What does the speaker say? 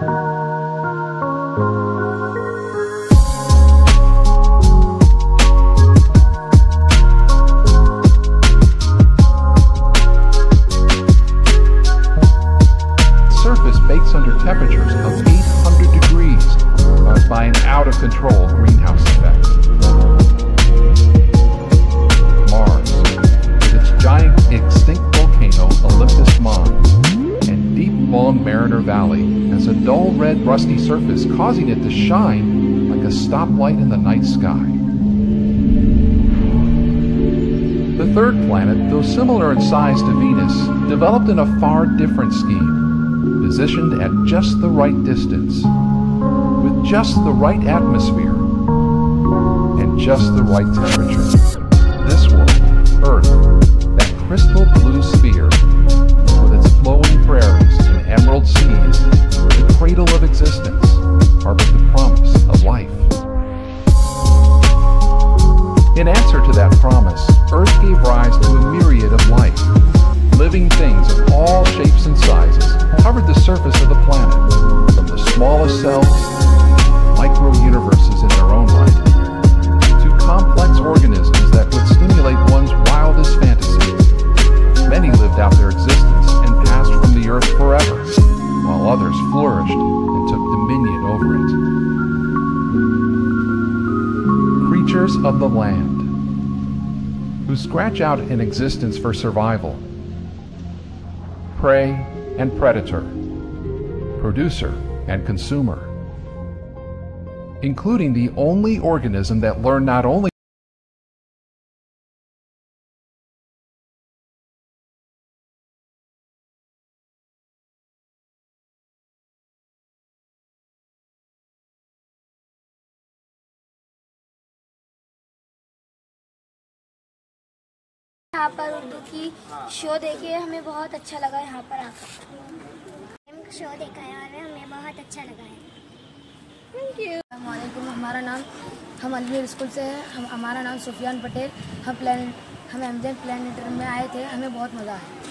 Surface bakes under temperatures of 800 degrees caused by an out-of-control greenhouse effect. Mars, with its giant extinct volcano Olympus Mons and deep Long Mariner Valley, a dull red rusty surface causing it to shine like a stoplight in the night sky. The third planet, though similar in size to Venus, developed in a far different scheme, positioned at just the right distance, with just the right atmosphere, and just the right temperature. This world, Earth, that crystal blue sphere, In answer to that promise, Earth gave rise to a myriad of life. Living things of all shapes and sizes covered the surface of the planet, from the smallest cells, micro-universes in their own right, to complex organisms that would stimulate one's wildest fantasies. Many lived out their existence and passed from the earth forever, while others flourished and took dominion over it. Creatures of the land, who scratch out an existence for survival. Prey and predator, producer and consumer, including the only organism that learned not only यहाँ पर उर्दू की show देखे हमें बहुत अच्छा लगा यहाँ पर आकर। शो देखा है और हमें बहुत अच्छा लगा है। थैंक यू वालेकुम हमारा नाम हम अलमीर स्कूल से हैं। हम हमारा नाम सुफियान पटेल। हम प्लान हम एमजेन प्लानिटर में आए थे। हमें बहुत मज़ा आया।